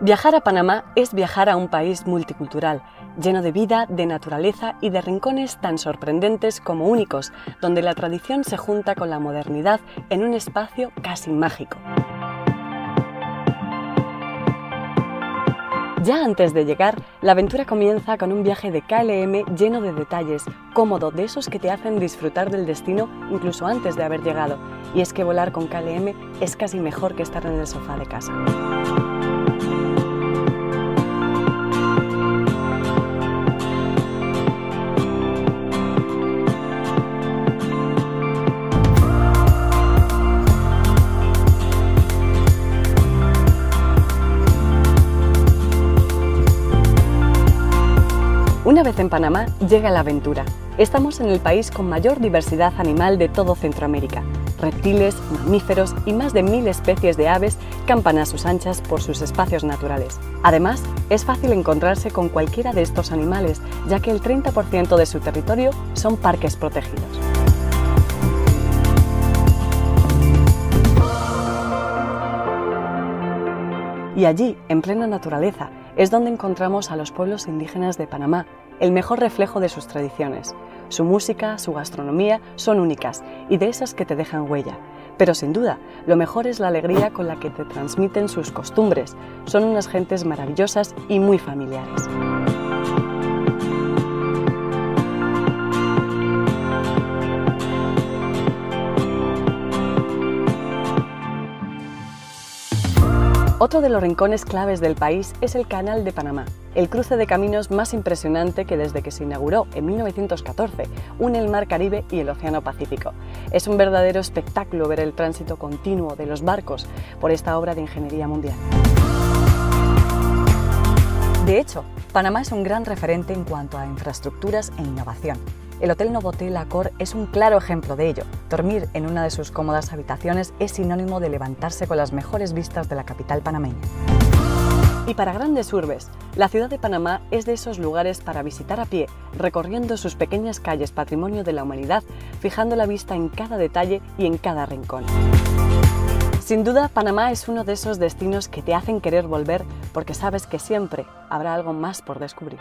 Viajar a Panamá es viajar a un país multicultural, lleno de vida, de naturaleza y de rincones tan sorprendentes como únicos, donde la tradición se junta con la modernidad en un espacio casi mágico. Ya antes de llegar, la aventura comienza con un viaje de KLM lleno de detalles, cómodo, de esos que te hacen disfrutar del destino incluso antes de haber llegado. Y es que volar con KLM es casi mejor que estar en el sofá de casa. Una vez en Panamá llega la aventura. Estamos en el país con mayor diversidad animal de todo Centroamérica. Reptiles, mamíferos y más de mil especies de aves campan a sus anchas por sus espacios naturales. Además, es fácil encontrarse con cualquiera de estos animales, ya que el 30% de su territorio son parques protegidos. Y allí, en plena naturaleza, es donde encontramos a los pueblos indígenas de Panamá, el mejor reflejo de sus tradiciones. Su música, su gastronomía son únicas y de esas que te dejan huella. Pero sin duda, lo mejor es la alegría con la que te transmiten sus costumbres. Son unas gentes maravillosas y muy familiares. Otro de los rincones claves del país es el Canal de Panamá, el cruce de caminos más impresionante que desde que se inauguró en 1914 une el Mar Caribe y el Océano Pacífico. Es un verdadero espectáculo ver el tránsito continuo de los barcos por esta obra de ingeniería mundial. De hecho, Panamá es un gran referente en cuanto a infraestructuras e innovación. El Hotel Novotel Accor es un claro ejemplo de ello. Dormir en una de sus cómodas habitaciones es sinónimo de levantarse con las mejores vistas de la capital panameña. Y para grandes urbes, la ciudad de Panamá es de esos lugares para visitar a pie, recorriendo sus pequeñas calles patrimonio de la humanidad, fijando la vista en cada detalle y en cada rincón. Sin duda, Panamá es uno de esos destinos que te hacen querer volver porque sabes que siempre habrá algo más por descubrir.